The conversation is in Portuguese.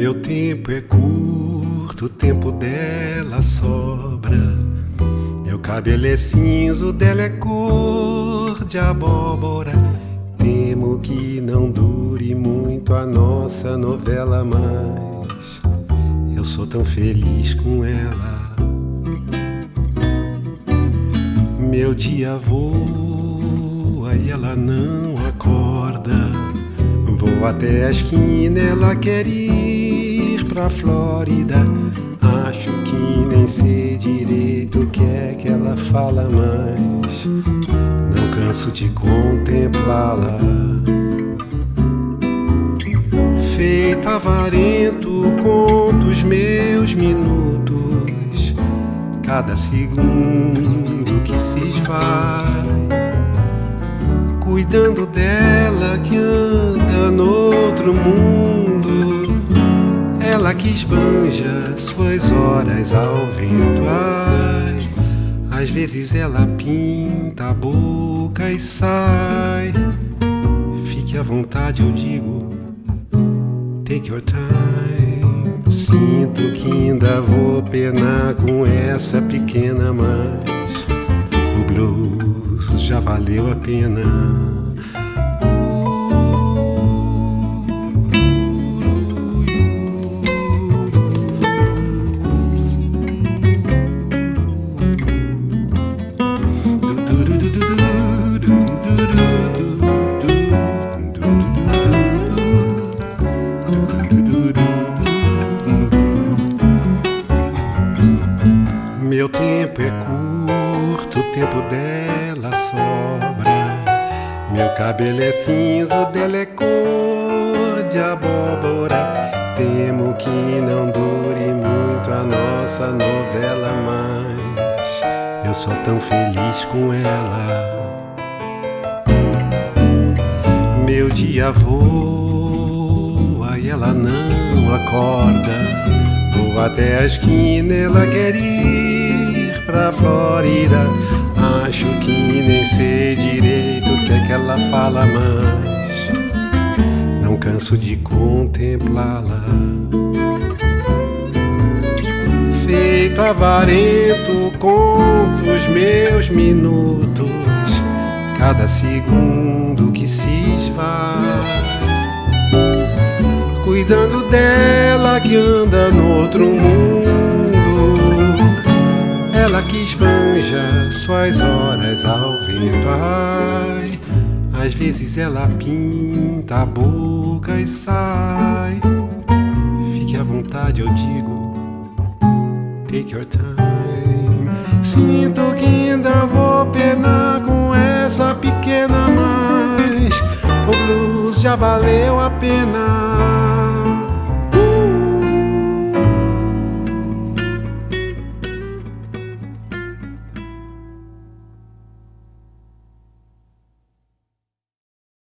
Meu tempo é curto, o tempo dela sobra. Meu cabelo é cinza, o dela é cor de abóbora. Temo que não dure muito a nossa novela, mas eu sou tão feliz com ela. Meu dia voa e ela não acorda. Vou até a esquina, ela quer ir pra Flórida. Acho que nem sei direito o que é que ela fala, mas não canso de contemplá-la. Feita avarento, conto os meus minutos, cada segundo que se esvai cuidando dela que anda no outro mundo. Ela que esbanja suas horas ao vento. Ai, às vezes ela pinta a boca e sai. Fique à vontade, eu digo. Take your time. Sinto que ainda vou penar com essa pequena, mas o blues já valeu a pena. Meu tempo é curto, o tempo dela sobra. Meu cabelo é cinza, o dela é cor de abóbora. Temo que não dure muito a nossa novela, mas eu sou tão feliz com ela. Meu dia voa e ela não acorda. Vou até a esquina, ela quer ir pra Flórida. Acho que nem sei direito o que é que ela fala, mas não canso de contemplá-la. Feito avarento, conto os meus minutos, cada segundo que se esvai cuidando dela que anda no outro mundo. Que esbanja suas horas ao vento. Ai, às vezes ela pinta a boca e sai. Fique à vontade, eu digo. Take your time. Sinto que ainda vou penar com essa pequena, mas o blues já valeu a pena.